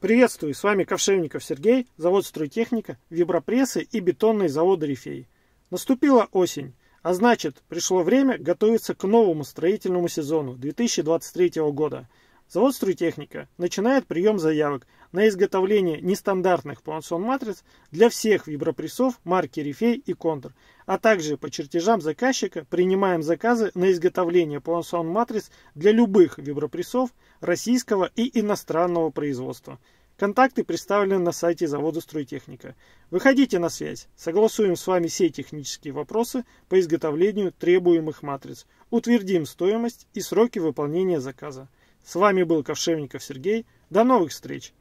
Приветствую, с вами Ковшевников Сергей, завод «Стройтехника», вибропрессы и бетонные заводы «Рифей». Наступила осень, а значит, пришло время готовиться к новому строительному сезону 2023 года. Завод «Стройтехника» начинает прием заявок на изготовление нестандартных плансон-матриц для всех вибропрессов марки «Рифей» и «Контур», а также по чертежам заказчика принимаем заказы на изготовление плансон-матриц для любых вибропрессов российского и иностранного производства. Контакты представлены на сайте завода «Стройтехника». Выходите на связь. Согласуем с вами все технические вопросы по изготовлению требуемых матриц. Утвердим стоимость и сроки выполнения заказа. С вами был Ковшевников Сергей. До новых встреч!